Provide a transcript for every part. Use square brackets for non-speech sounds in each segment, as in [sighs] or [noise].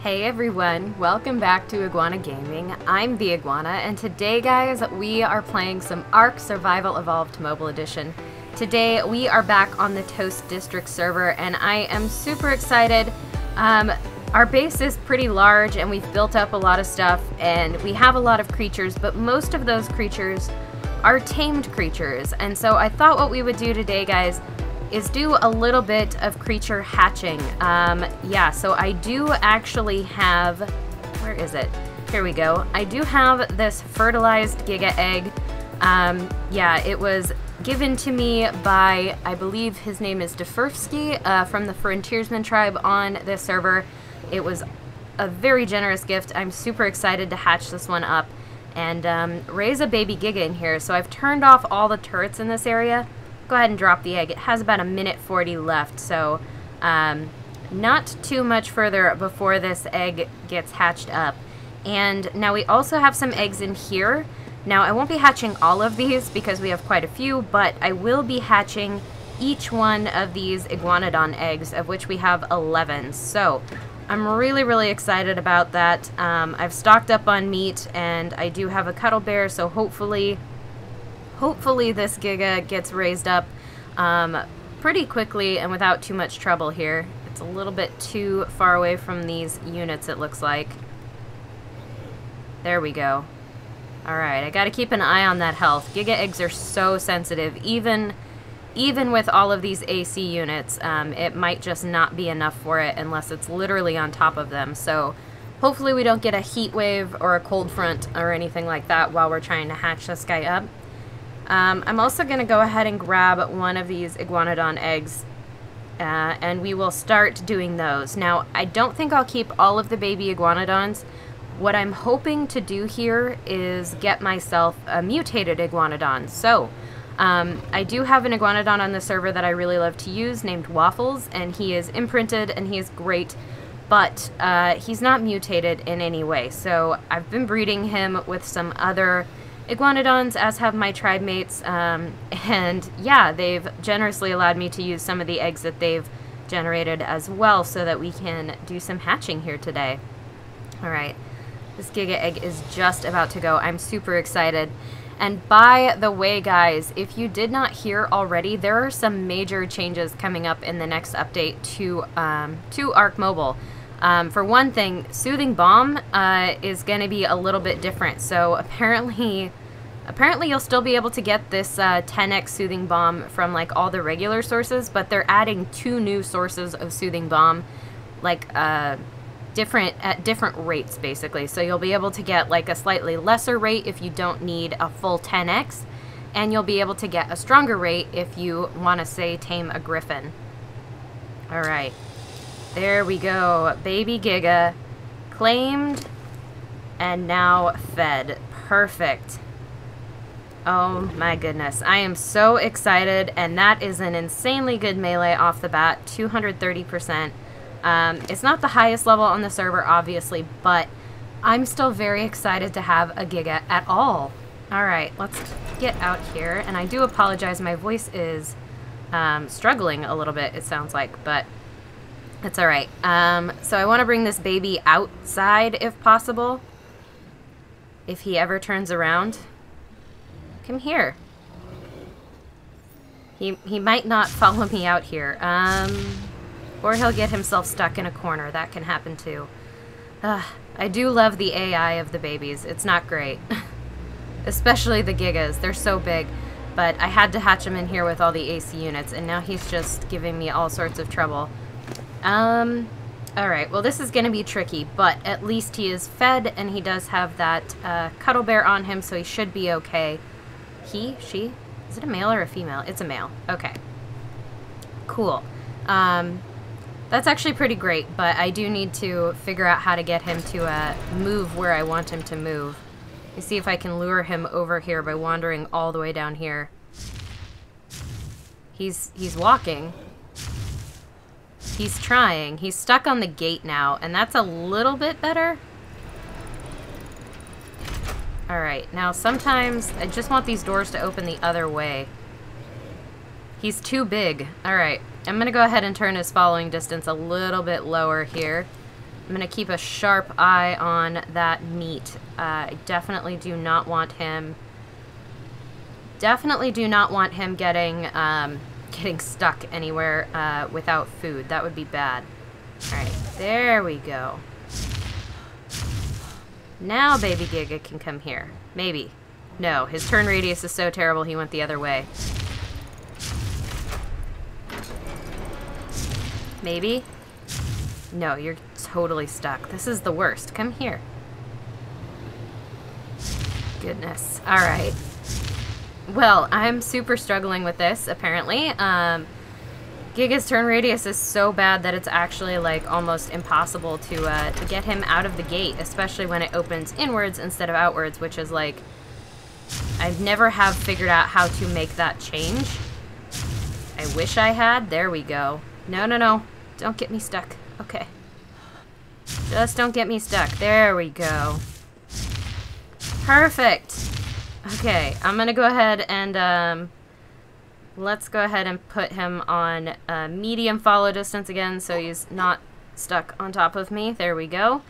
Hey everyone, welcome back to Iguana Gaming. I'm the Iguana, and today, guys, we are playing some Ark Survival Evolved Mobile Edition. Today, we are back on the Toast District server, and I am super excited. Um, our base is pretty large, and we've built up a lot of stuff, and we have a lot of creatures, but most of those creatures are tamed creatures, and so I thought what we would do today, guys, is do a little bit of creature hatching. Um, yeah, so I do actually have, where is it? Here we go. I do have this fertilized Giga egg. Um, yeah, it was given to me by, I believe his name is Defurfsky uh, from the Frontiersman tribe on this server. It was a very generous gift. I'm super excited to hatch this one up and um, raise a baby Giga in here. So I've turned off all the turrets in this area go ahead and drop the egg. It has about a minute 40 left, so um, not too much further before this egg gets hatched up. And now we also have some eggs in here. Now I won't be hatching all of these because we have quite a few, but I will be hatching each one of these iguanodon eggs, of which we have 11. So I'm really, really excited about that. Um, I've stocked up on meat, and I do have a cuddle bear, so hopefully hopefully this Giga gets raised up um, pretty quickly and without too much trouble here. It's a little bit too far away from these units, it looks like. There we go. Alright, I gotta keep an eye on that health. Giga eggs are so sensitive. Even even with all of these AC units, um, it might just not be enough for it unless it's literally on top of them. So hopefully we don't get a heat wave or a cold front or anything like that while we're trying to hatch this guy up. Um, I'm also going to go ahead and grab one of these Iguanodon eggs uh, and we will start doing those. Now, I don't think I'll keep all of the baby Iguanodons. What I'm hoping to do here is get myself a mutated Iguanodon. So, um, I do have an Iguanodon on the server that I really love to use named Waffles, and he is imprinted and he is great, but uh, he's not mutated in any way. So, I've been breeding him with some other iguanodons, as have my tribe mates. Um, and yeah, they've generously allowed me to use some of the eggs that they've generated as well so that we can do some hatching here today. All right, this Giga egg is just about to go. I'm super excited. And by the way, guys, if you did not hear already, there are some major changes coming up in the next update to um, to Ark Mobile. Um, for one thing, Soothing Balm uh, is going to be a little bit different. So apparently, apparently you'll still be able to get this uh, 10x Soothing Balm from like all the regular sources, but they're adding two new sources of Soothing Balm, like uh, different at different rates basically. So you'll be able to get like a slightly lesser rate if you don't need a full 10x, and you'll be able to get a stronger rate if you want to say tame a Griffin. All right. There we go. Baby Giga. Claimed. And now fed. Perfect. Oh my goodness. I am so excited. And that is an insanely good melee off the bat. 230%. Um, it's not the highest level on the server, obviously, but I'm still very excited to have a Giga at all. Alright, let's get out here. And I do apologize, my voice is um, struggling a little bit, it sounds like, but it's alright. Um, so I want to bring this baby outside if possible. If he ever turns around. Come here. He, he might not [laughs] follow me out here. Um, or he'll get himself stuck in a corner. That can happen too. I do love the AI of the babies. It's not great. [laughs] Especially the Gigas. They're so big. But I had to hatch him in here with all the AC units, and now he's just giving me all sorts of trouble. Um, alright, well this is going to be tricky, but at least he is fed, and he does have that uh, cuddle bear on him, so he should be okay. He? She? Is it a male or a female? It's a male. Okay. Cool. Um, that's actually pretty great, but I do need to figure out how to get him to uh, move where I want him to move. Let see if I can lure him over here by wandering all the way down here. He's, he's walking. He's trying. He's stuck on the gate now, and that's a little bit better. Alright, now sometimes I just want these doors to open the other way. He's too big. Alright, I'm going to go ahead and turn his following distance a little bit lower here. I'm going to keep a sharp eye on that meat. Uh, I definitely do not want him... Definitely do not want him getting, um, getting stuck anywhere uh, without food. That would be bad. Alright, there we go. Now Baby Giga can come here. Maybe. No, his turn radius is so terrible he went the other way. Maybe? No, you're totally stuck. This is the worst. Come here. Goodness. Alright. Well, I'm super struggling with this, apparently. Um, Giga's turn radius is so bad that it's actually, like, almost impossible to, uh, to get him out of the gate, especially when it opens inwards instead of outwards, which is, like... I've never have figured out how to make that change. I wish I had. There we go. No, no, no. Don't get me stuck. Okay. Just don't get me stuck. There we go. Perfect. Okay, I'm gonna go ahead and, um, let's go ahead and put him on uh, medium follow distance again so he's not stuck on top of me. There we go.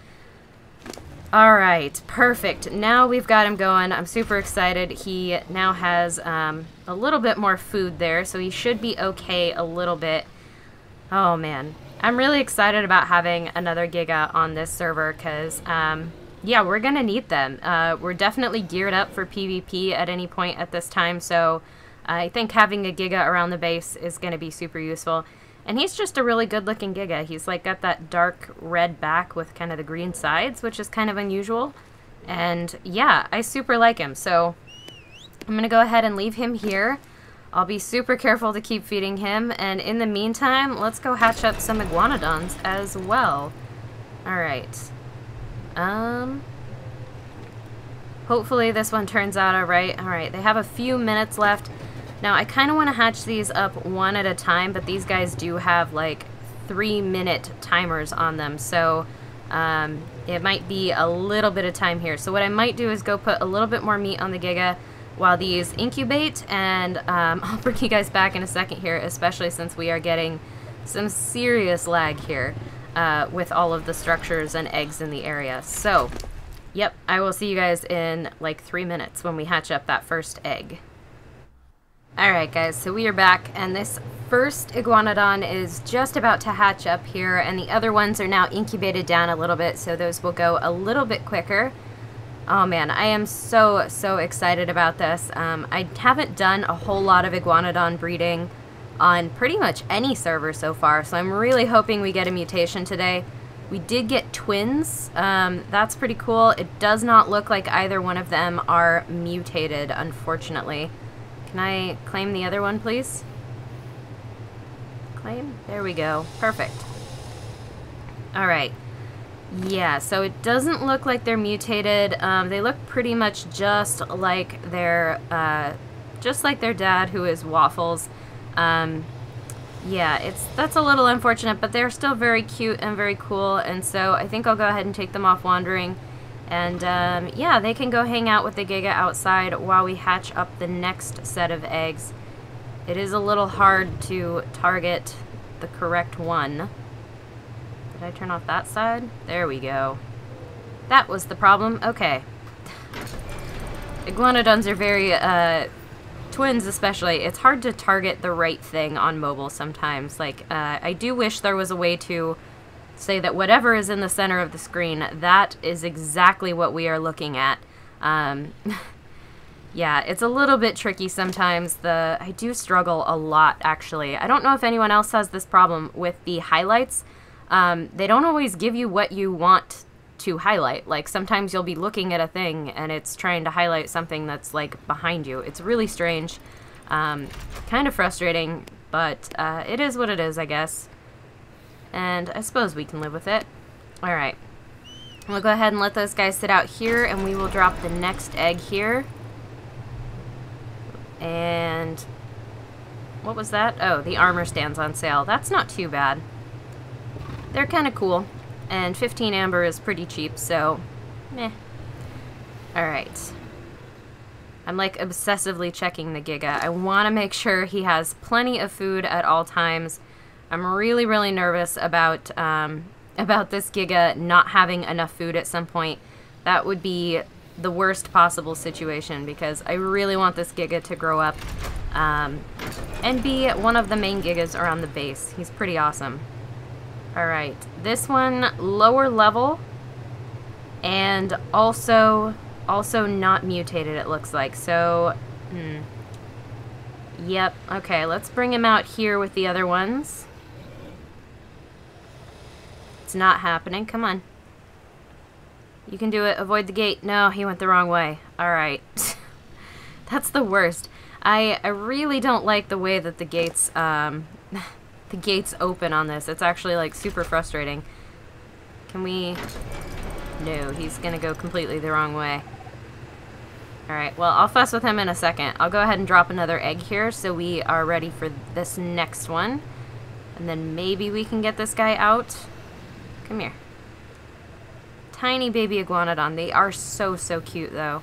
Alright, perfect. Now we've got him going. I'm super excited. He now has um, a little bit more food there, so he should be okay a little bit. Oh, man. I'm really excited about having another Giga on this server because, um, yeah, we're going to need them. Uh, we're definitely geared up for PvP at any point at this time, so I think having a Giga around the base is going to be super useful. And he's just a really good looking Giga. He's like got that dark red back with kind of the green sides, which is kind of unusual. And yeah, I super like him. So I'm going to go ahead and leave him here. I'll be super careful to keep feeding him, and in the meantime, let's go hatch up some iguanodons as well. Alright. Um... Hopefully this one turns out alright. Alright, they have a few minutes left. Now, I kind of want to hatch these up one at a time, but these guys do have, like, three-minute timers on them, so um, it might be a little bit of time here. So what I might do is go put a little bit more meat on the Giga, while these incubate, and um, [laughs] I'll bring you guys back in a second here, especially since we are getting some serious lag here uh, with all of the structures and eggs in the area. So, yep, I will see you guys in like three minutes when we hatch up that first egg. Alright guys, so we are back, and this first iguanodon is just about to hatch up here, and the other ones are now incubated down a little bit, so those will go a little bit quicker. Oh man, I am so, so excited about this. Um, I haven't done a whole lot of Iguanodon breeding on pretty much any server so far, so I'm really hoping we get a mutation today. We did get twins. Um, that's pretty cool. It does not look like either one of them are mutated, unfortunately. Can I claim the other one, please? Claim? There we go. Perfect. Alright. Yeah, so it doesn't look like they're mutated. Um, they look pretty much just like their, uh, just like their dad, who is Waffles. Um, yeah, it's that's a little unfortunate, but they're still very cute and very cool, and so I think I'll go ahead and take them off wandering. And um, yeah, they can go hang out with the Giga outside while we hatch up the next set of eggs. It is a little hard to target the correct one. Did I turn off that side? There we go. That was the problem. Okay. [laughs] Iguanodons are very, uh, twins especially, it's hard to target the right thing on mobile sometimes. Like, uh, I do wish there was a way to say that whatever is in the center of the screen, that is exactly what we are looking at. Um, [laughs] yeah, it's a little bit tricky sometimes. The I do struggle a lot, actually. I don't know if anyone else has this problem with the highlights um, they don't always give you what you want to highlight. Like sometimes you'll be looking at a thing and it's trying to highlight something that's like behind you. It's really strange, um, kind of frustrating, but uh, it is what it is, I guess. And I suppose we can live with it. All right. We'll go ahead and let those guys sit out here and we will drop the next egg here. And what was that? Oh, the armor stands on sale. That's not too bad. They're kind of cool. And 15 amber is pretty cheap, so meh. Alright. I'm like obsessively checking the Giga. I want to make sure he has plenty of food at all times. I'm really, really nervous about um, about this Giga not having enough food at some point. That would be the worst possible situation because I really want this Giga to grow up um, and be one of the main Gigas around the base. He's pretty awesome. Alright, this one lower level and also also not mutated it looks like. So, hmm. Yep, okay, let's bring him out here with the other ones. It's not happening, come on. You can do it, avoid the gate. No, he went the wrong way. Alright. [laughs] That's the worst. I, I really don't like the way that the gates, um, [laughs] the gates open on this. It's actually, like, super frustrating. Can we... No, he's gonna go completely the wrong way. Alright, well, I'll fuss with him in a second. I'll go ahead and drop another egg here so we are ready for this next one. And then maybe we can get this guy out. Come here. Tiny baby iguanodon. They are so, so cute, though.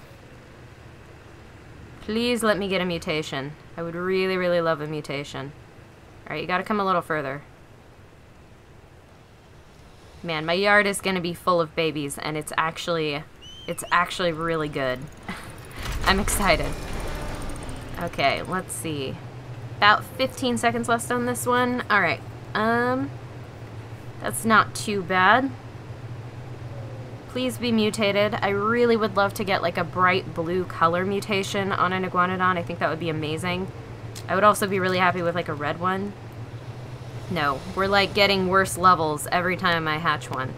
Please let me get a mutation. I would really, really love a mutation. Alright, you gotta come a little further. Man, my yard is gonna be full of babies, and it's actually, it's actually really good. [laughs] I'm excited. Okay, let's see. About 15 seconds left on this one. Alright, um, that's not too bad. Please be mutated. I really would love to get like a bright blue color mutation on an Iguanodon. I think that would be amazing. I would also be really happy with like a red one. No, we're like getting worse levels every time I hatch one.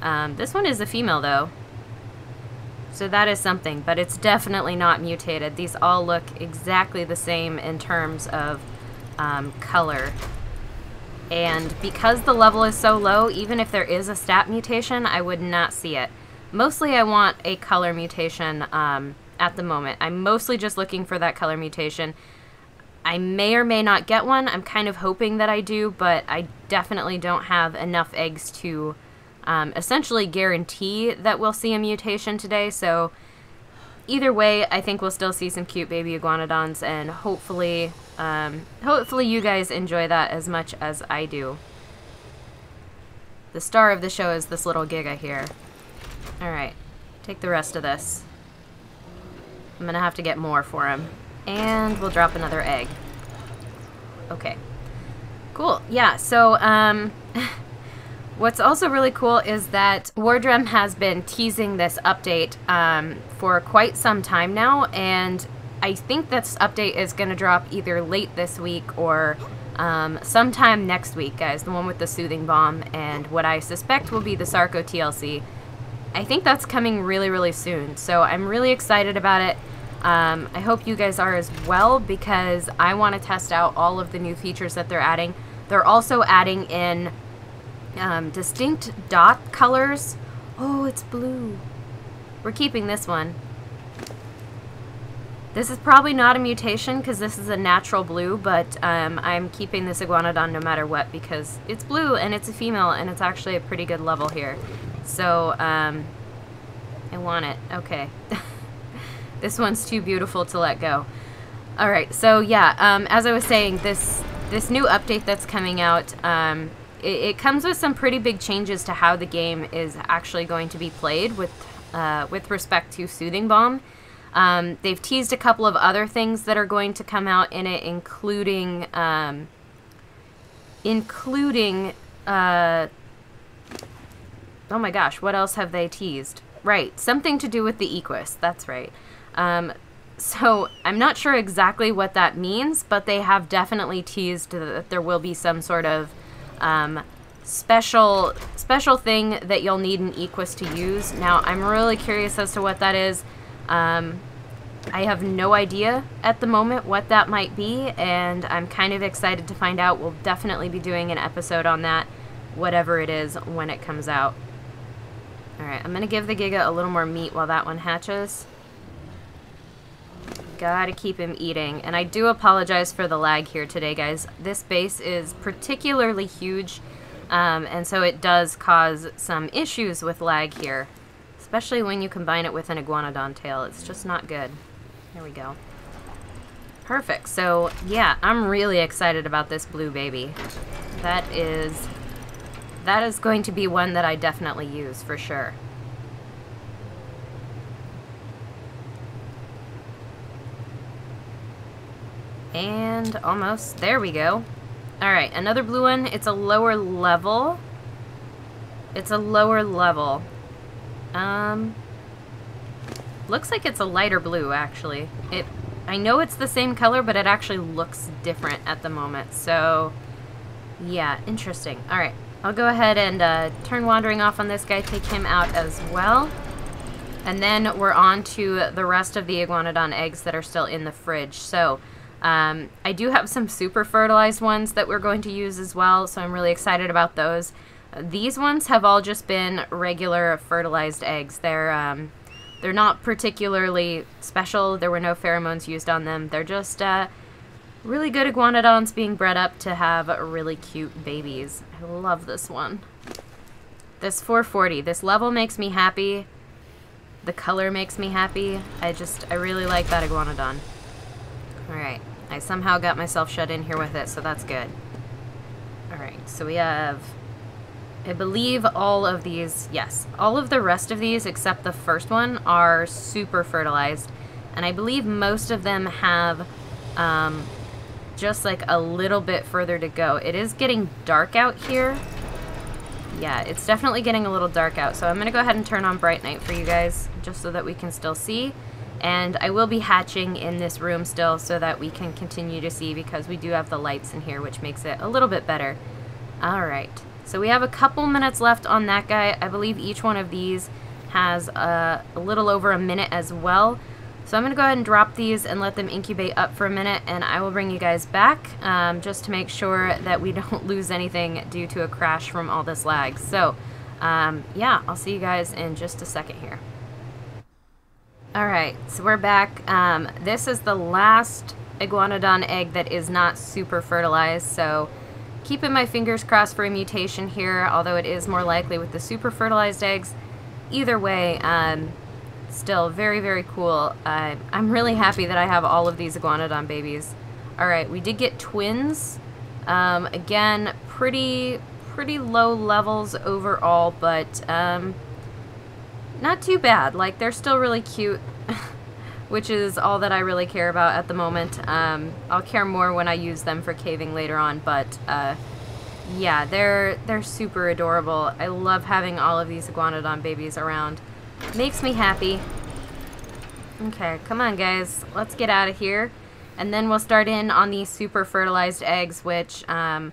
Um, this one is a female though. So that is something, but it's definitely not mutated. These all look exactly the same in terms of um, color. And because the level is so low, even if there is a stat mutation, I would not see it. Mostly I want a color mutation um, at the moment. I'm mostly just looking for that color mutation. I may or may not get one. I'm kind of hoping that I do, but I definitely don't have enough eggs to um, essentially guarantee that we'll see a mutation today. So either way, I think we'll still see some cute baby iguanodons, and hopefully, um, hopefully you guys enjoy that as much as I do. The star of the show is this little Giga here. Alright, take the rest of this. I'm gonna have to get more for him. And we'll drop another egg. Okay. Cool. Yeah, so, um... [laughs] What's also really cool is that Wardrum has been teasing this update um, for quite some time now, and I think this update is going to drop either late this week or um, sometime next week, guys. The one with the Soothing Balm and what I suspect will be the Sarco TLC. I think that's coming really, really soon, so I'm really excited about it. Um, I hope you guys are as well because I want to test out all of the new features that they're adding. They're also adding in um, distinct dot colors. Oh, it's blue. We're keeping this one. This is probably not a mutation because this is a natural blue, but um, I'm keeping this Iguanodon no matter what because it's blue and it's a female and it's actually a pretty good level here. So, um, I want it. Okay. [laughs] this one's too beautiful to let go. Alright, so yeah, um, as I was saying, this this new update that's coming out, um, it, it, comes with some pretty big changes to how the game is actually going to be played with uh, with respect to Soothing Balm. Um, they've teased a couple of other things that are going to come out in it, including um, including uh, oh my gosh, what else have they teased? Right, something to do with the Equus. That's right. Um, so I'm not sure exactly what that means, but they have definitely teased that there will be some sort of um, special special thing that you'll need an Equus to use. Now, I'm really curious as to what that is. Um, I have no idea at the moment what that might be, and I'm kind of excited to find out. We'll definitely be doing an episode on that, whatever it is, when it comes out. Alright, I'm going to give the Giga a little more meat while that one hatches. Gotta keep him eating. And I do apologize for the lag here today, guys. This base is particularly huge, um, and so it does cause some issues with lag here. Especially when you combine it with an iguanodon tail. It's just not good. There we go. Perfect. So, yeah, I'm really excited about this blue baby. That is that is going to be one that I definitely use for sure. And almost, there we go. Alright, another blue one. It's a lower level. It's a lower level. Um, looks like it's a lighter blue, actually. It, I know it's the same color, but it actually looks different at the moment. So, yeah, interesting. Alright, I'll go ahead and uh, turn Wandering off on this guy, take him out as well. And then we're on to the rest of the Iguanodon eggs that are still in the fridge. So, um, I do have some super fertilized ones that we're going to use as well, so I'm really excited about those. These ones have all just been regular fertilized eggs. They're um, they're not particularly special. There were no pheromones used on them. They're just uh, really good iguanodons being bred up to have really cute babies. I love this one. This 440, this level makes me happy. The color makes me happy. I just, I really like that iguanodon. Alright. I somehow got myself shut in here with it, so that's good. Alright, so we have... I believe all of these, yes, all of the rest of these except the first one are super fertilized. And I believe most of them have um, just like a little bit further to go. It is getting dark out here. Yeah, it's definitely getting a little dark out. So I'm going to go ahead and turn on Bright Night for you guys just so that we can still see. And I will be hatching in this room still so that we can continue to see because we do have the lights in here, which makes it a little bit better. Alright, so we have a couple minutes left on that guy. I believe each one of these has a, a little over a minute as well. So I'm going to go ahead and drop these and let them incubate up for a minute, and I will bring you guys back um, just to make sure that we [laughs] don't lose anything due to a crash from all this lag. So, um, yeah, I'll see you guys in just a second here. Alright, so we're back. Um, this is the last iguanodon egg that is not super fertilized, so keeping my fingers crossed for a mutation here, although it is more likely with the super fertilized eggs. Either way, um, still very, very cool. Uh, I'm really happy that I have all of these iguanodon babies. Alright, we did get twins. Um, again, pretty, pretty low levels overall, but... Not too bad. Like, they're still really cute, [laughs] which is all that I really care about at the moment. Um, I'll care more when I use them for caving later on, but, uh, yeah, they're, they're super adorable. I love having all of these Iguanodon babies around. Makes me happy. Okay, come on, guys. Let's get out of here. And then we'll start in on these super fertilized eggs, which, um,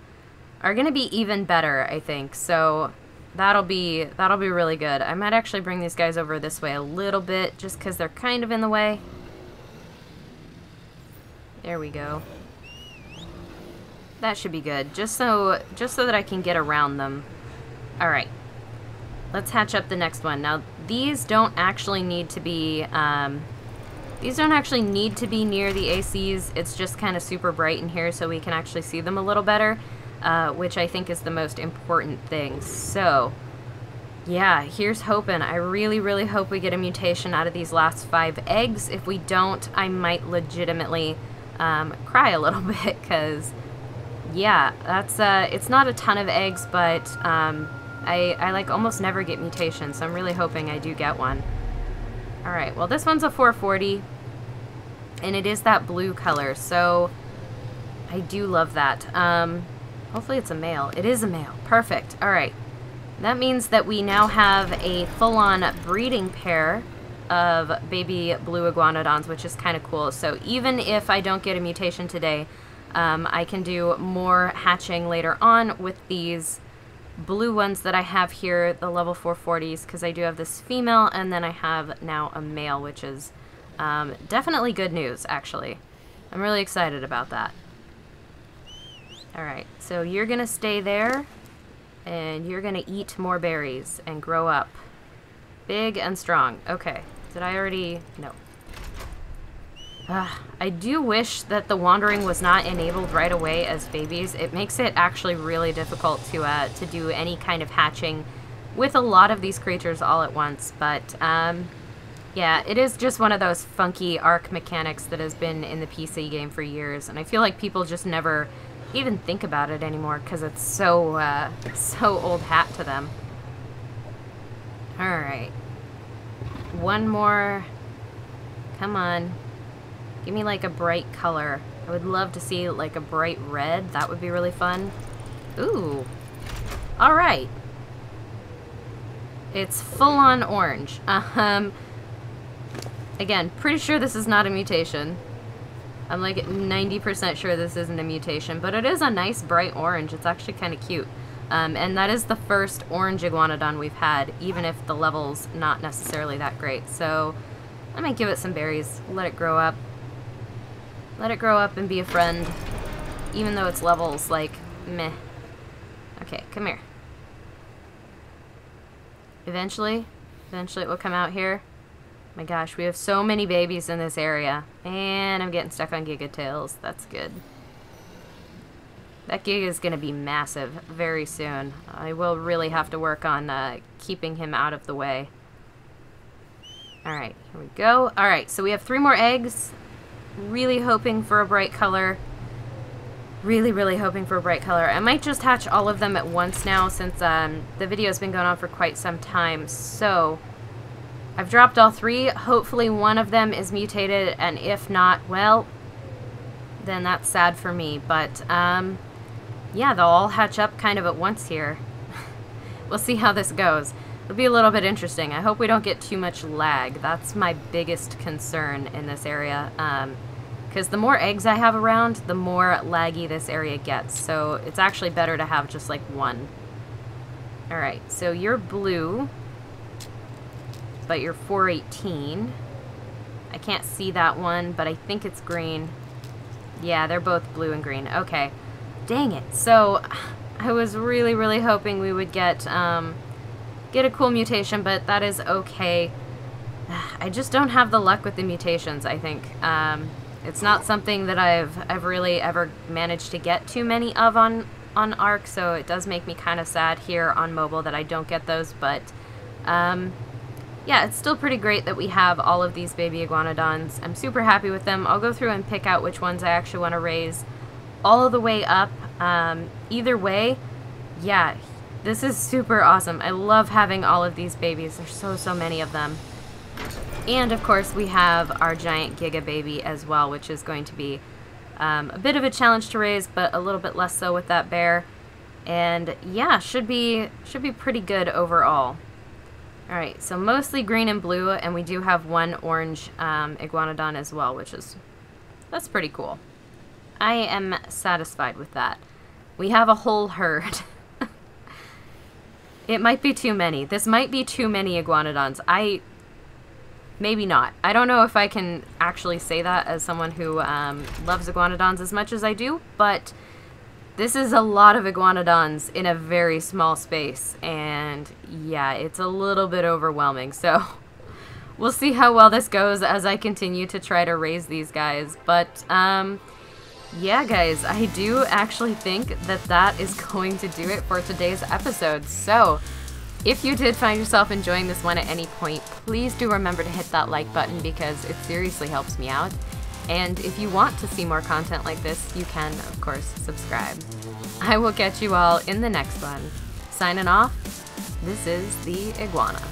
are going to be even better, I think. So That'll be that'll be really good. I might actually bring these guys over this way a little bit just because they're kind of in the way. There we go. That should be good. Just so just so that I can get around them. Alright. Let's hatch up the next one. Now, these don't actually need to be um, these don't actually need to be near the ACs. It's just kind of super bright in here so we can actually see them a little better uh, which I think is the most important thing. So, yeah, here's hoping. I really, really hope we get a mutation out of these last five eggs. If we don't, I might legitimately um, cry a little [laughs] bit because, yeah, that's uh, it's not a ton of eggs, but um, I, I like almost never get mutations, so I'm really hoping I do get one. All right, well, this one's a 440, and it is that blue color, so I do love that. Um, Hopefully it's a male. It is a male. Perfect. All right. That means that we now have a full-on breeding pair of baby blue iguanodons, which is kind of cool. So even if I don't get a mutation today, um, I can do more hatching later on with these blue ones that I have here, the level 440s, because I do have this female, and then I have now a male, which is um, definitely good news, actually. I'm really excited about that. Alright, so you're going to stay there, and you're going to eat more berries and grow up. Big and strong. Okay. Did I already... No. Uh, I do wish that the wandering was not enabled right away as babies. It makes it actually really difficult to uh, to do any kind of hatching with a lot of these creatures all at once. But um, yeah, it is just one of those funky Ark mechanics that has been in the PC game for years, and I feel like people just never even think about it anymore because it's so, uh, [laughs] so old hat to them. Alright. One more. Come on. Give me like a bright color. I would love to see like a bright red. That would be really fun. Ooh. Alright. It's full-on orange. [laughs] Um, again, pretty sure this is not a mutation. I'm like 90% sure this isn't a mutation, but it is a nice bright orange. It's actually kind of cute. Um, and that is the first orange Iguanodon we've had, even if the level's not necessarily that great. So I might give it some berries, let it grow up. Let it grow up and be a friend, even though its level's like meh. Okay, come here. Eventually, eventually it will come out here. My gosh, we have so many babies in this area. And I'm getting stuck on Gigatails. That's good. That Giga is going to be massive very soon. I will really have to work on uh, keeping him out of the way. Alright, here we go. Alright, so we have three more eggs. Really hoping for a bright color. Really, really hoping for a bright color. I might just hatch all of them at once now since um, the video has been going on for quite some time. So, I've dropped all three. Hopefully one of them is mutated, and if not, well, then that's sad for me. But, um, yeah, they'll all hatch up kind of at once here. [laughs] we'll see how this goes. It'll be a little bit interesting. I hope we don't get too much lag. That's my biggest concern in this area. Um, because the more eggs I have around, the more laggy this area gets. So it's actually better to have just like one. Alright, so you're blue, but you're 418. I can't see that one, but I think it's green. Yeah, they're both blue and green. Okay. Dang it. So [sighs] I was really, really hoping we would get, um, get a cool mutation, but that is okay. [sighs] I just don't have the luck with the mutations, I think. Um, it's not something that I've I've really ever managed to get too many of on on Ark, so it does make me kind of sad here on mobile that I don't get those, but um, yeah, it's still pretty great that we have all of these baby iguanodons. I'm super happy with them. I'll go through and pick out which ones I actually want to raise all the way up. Um, either way, yeah, this is super awesome. I love having all of these babies. There's so, so many of them. And of course we have our giant Giga Baby as well, which is going to be um, a bit of a challenge to raise, but a little bit less so with that bear. And yeah, should be should be pretty good overall. Alright, so mostly green and blue, and we do have one orange um, Iguanodon as well, which is, that's pretty cool. I am satisfied with that. We have a whole herd. [laughs] it might be too many. This might be too many Iguanodons. I maybe not. I don't know if I can actually say that as someone who um, loves iguanodons as much as I do, but this is a lot of iguanodons in a very small space, and yeah, it's a little bit overwhelming, so [laughs] we'll see how well this goes as I continue to try to raise these guys, but um, yeah, guys, I do actually think that that is [laughs] going to do it for today's episode, so if you did find yourself enjoying this one at any point, please do remember to hit that like button because it seriously helps me out. And if you want to see more content like this, you can, of course, subscribe. I will catch you all in the next one. Signing off, this is the Iguana.